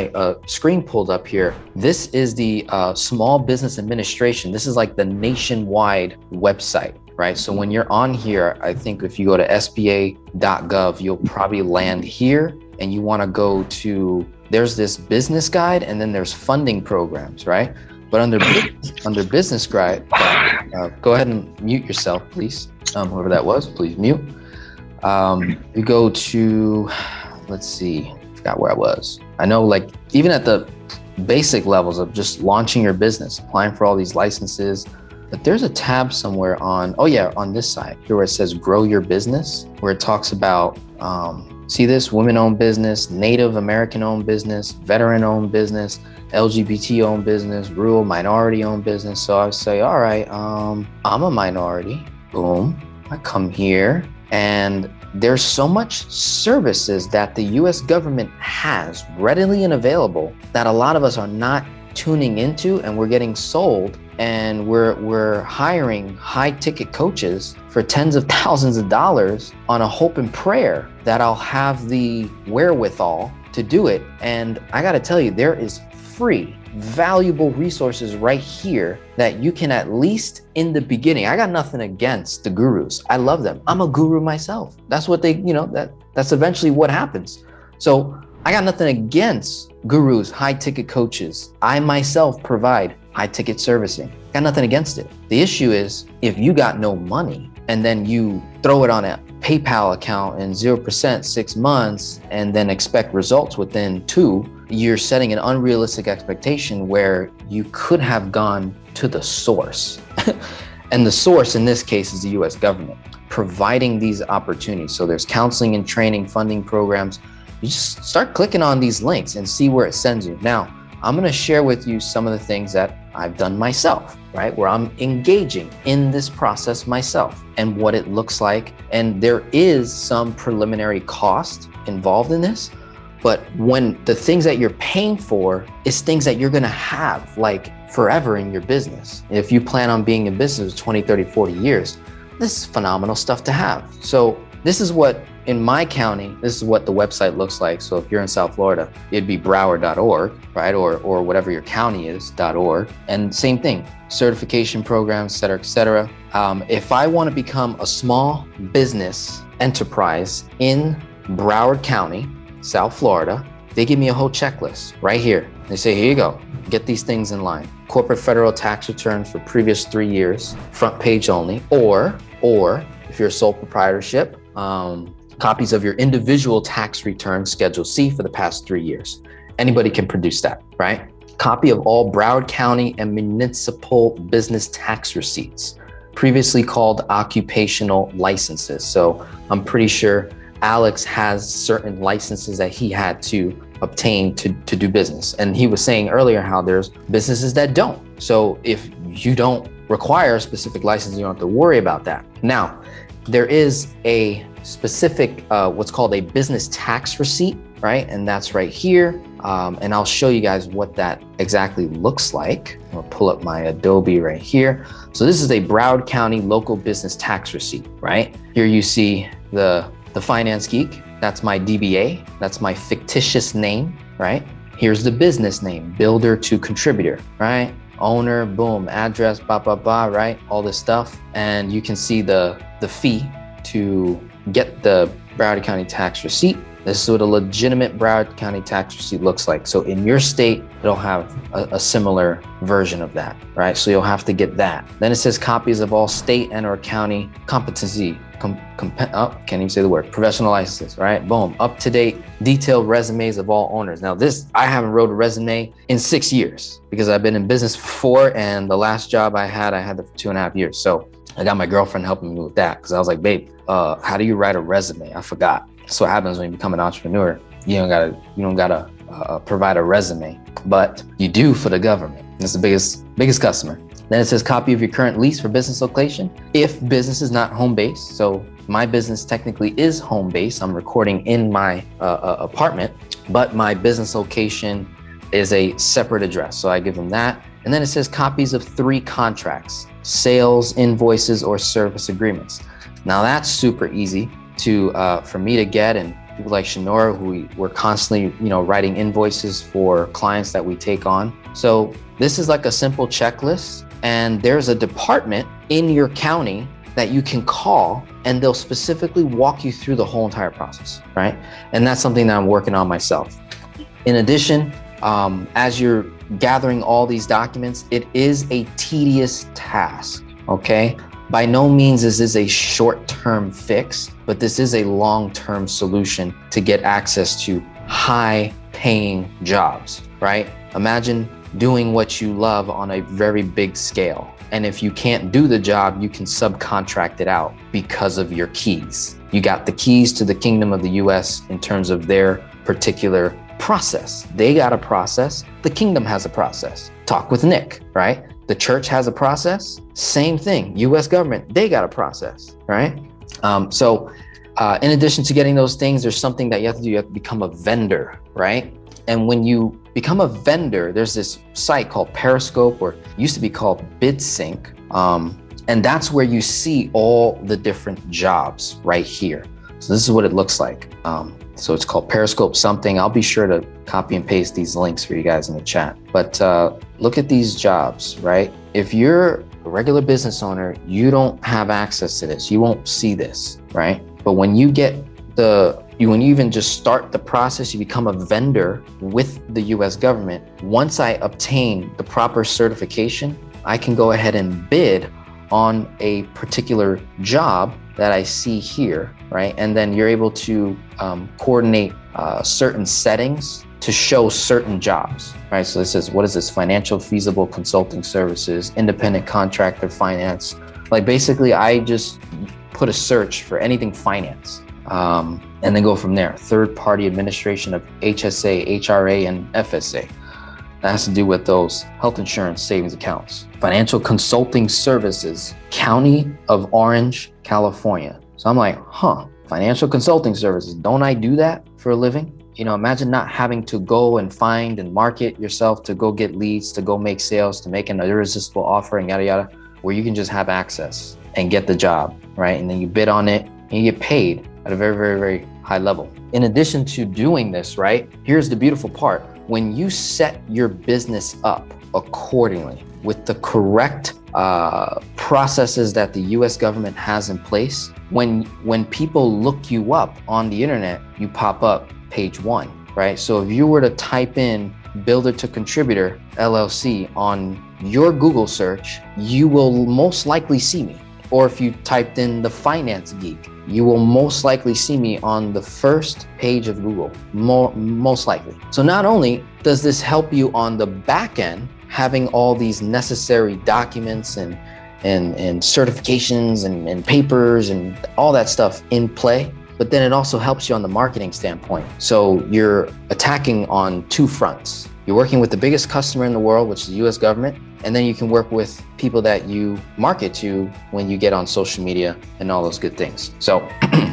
my uh, screen pulled up here, this is the uh, Small Business Administration. This is like the nationwide website, right? So when you're on here, I think if you go to SBA.gov, you'll probably land here and you want to go to there's this business guide and then there's funding programs, right? But under under business guide, uh, go ahead and mute yourself, please. Um, whoever that was, please mute. Um, you go to, let's see, forgot where I was. I know, like even at the basic levels of just launching your business, applying for all these licenses. But there's a tab somewhere on, oh yeah, on this side here where it says grow your business, where it talks about um, See this women owned business, Native American owned business, veteran owned business, LGBT owned business, rural minority owned business. So I say, all right, um, I'm a minority. Boom. I come here and there's so much services that the US government has readily and available that a lot of us are not tuning into and we're getting sold and we're we're hiring high ticket coaches for tens of thousands of dollars on a hope and prayer that I'll have the wherewithal to do it. And I got to tell you there is free valuable resources right here that you can at least in the beginning I got nothing against the gurus I love them I'm a guru myself that's what they you know that that's eventually what happens so I got nothing against gurus, high ticket coaches. I myself provide high ticket servicing. Got nothing against it. The issue is if you got no money and then you throw it on a PayPal account in 0% six months and then expect results within two, you're setting an unrealistic expectation where you could have gone to the source. and the source in this case is the US government providing these opportunities. So there's counseling and training funding programs you just start clicking on these links and see where it sends you. Now, I'm going to share with you some of the things that I've done myself, right? Where I'm engaging in this process myself and what it looks like. And there is some preliminary cost involved in this. But when the things that you're paying for is things that you're going to have like forever in your business. If you plan on being in business 20, 30, 40 years, this is phenomenal stuff to have. So this is what in my county, this is what the website looks like. So if you're in South Florida, it'd be broward.org, right? Or, or whatever your county is, .org. And same thing, certification programs, et cetera, et cetera. Um, if I want to become a small business enterprise in Broward County, South Florida, they give me a whole checklist right here. They say, here you go, get these things in line. Corporate federal tax returns for previous three years, front page only, or, or if you're a sole proprietorship, um, copies of your individual tax return Schedule C for the past three years. Anybody can produce that, right? Copy of all Broward County and municipal business tax receipts, previously called occupational licenses. So I'm pretty sure Alex has certain licenses that he had to obtain to, to do business. And he was saying earlier how there's businesses that don't. So if you don't require a specific license, you don't have to worry about that. Now, there is a specific, uh, what's called a business tax receipt, right? And that's right here. Um, and I'll show you guys what that exactly looks like. I'll pull up my Adobe right here. So this is a Broward County local business tax receipt, right? Here you see the, the Finance Geek. That's my DBA. That's my fictitious name, right? Here's the business name, builder to contributor, right? Owner, boom, address, blah, blah, blah, right? All this stuff. And you can see the, the fee to get the Broward County tax receipt. This is what a legitimate Broward County tax receipt looks like. So in your state, it'll have a, a, similar version of that, right? So you'll have to get that. Then it says copies of all state and or county competency, com, com, oh, can't even say the word, professional licenses, right? Boom, up to date, detailed resumes of all owners. Now this, I haven't wrote a resume in six years because I've been in business for four and the last job I had, I had it for two and a half years. So I got my girlfriend helping me with that because I was like, babe, uh, how do you write a resume? I forgot. So what happens when you become an entrepreneur. You don't gotta, you don't gotta uh, provide a resume, but you do for the government. That's the biggest, biggest customer. Then it says copy of your current lease for business location. If business is not home based, so my business technically is home based. I'm recording in my uh, uh, apartment, but my business location is a separate address. So I give them that. And then it says copies of three contracts, sales, invoices, or service agreements. Now that's super easy to uh, for me to get and people like Shanora, who we, we're constantly, you know, writing invoices for clients that we take on. So this is like a simple checklist, and there's a department in your county that you can call and they'll specifically walk you through the whole entire process, right? And that's something that I'm working on myself. In addition, um, as you're gathering all these documents, it is a tedious task, okay? By no means is this a short term fix, but this is a long term solution to get access to high paying jobs, right? Imagine doing what you love on a very big scale. And if you can't do the job, you can subcontract it out because of your keys. You got the keys to the kingdom of the US in terms of their particular process. They got a process, the kingdom has a process. Talk with Nick, right? The church has a process. Same thing. US government, they got a process, right? Um, so, uh, in addition to getting those things, there's something that you have to do. You have to become a vendor, right? And when you become a vendor, there's this site called Periscope, or used to be called BidSync. Um, and that's where you see all the different jobs right here. So this is what it looks like. Um, so it's called Periscope something. I'll be sure to copy and paste these links for you guys in the chat. But uh, look at these jobs, right? If you're a regular business owner, you don't have access to this. You won't see this, right? But when you get the you, when you even just start the process, you become a vendor with the US government. Once I obtain the proper certification, I can go ahead and bid on a particular job that I see here, right? And then you're able to um, coordinate uh, certain settings to show certain jobs, right? So this is what is this? Financial feasible consulting services, independent contractor finance. Like basically, I just put a search for anything finance um, and then go from there. Third party administration of HSA, HRA, and FSA. That has to do with those health insurance savings accounts. Financial consulting services, County of Orange, California. So I'm like, huh, financial consulting services. Don't I do that for a living? You know, imagine not having to go and find and market yourself to go get leads, to go make sales, to make an irresistible offer and yada yada, where you can just have access and get the job, right? And then you bid on it and you get paid at a very, very, very high level. In addition to doing this, right, here's the beautiful part. When you set your business up accordingly with the correct uh, processes that the US government has in place, when, when people look you up on the internet, you pop up page one, right? So if you were to type in builder to contributor LLC on your Google search, you will most likely see me. Or if you typed in the finance geek, you will most likely see me on the first page of Google, more, most likely. So not only does this help you on the back end, having all these necessary documents and and, and certifications and, and papers and all that stuff in play, but then it also helps you on the marketing standpoint. So you're attacking on two fronts. You're working with the biggest customer in the world, which is the US government, and then you can work with people that you market to when you get on social media and all those good things. So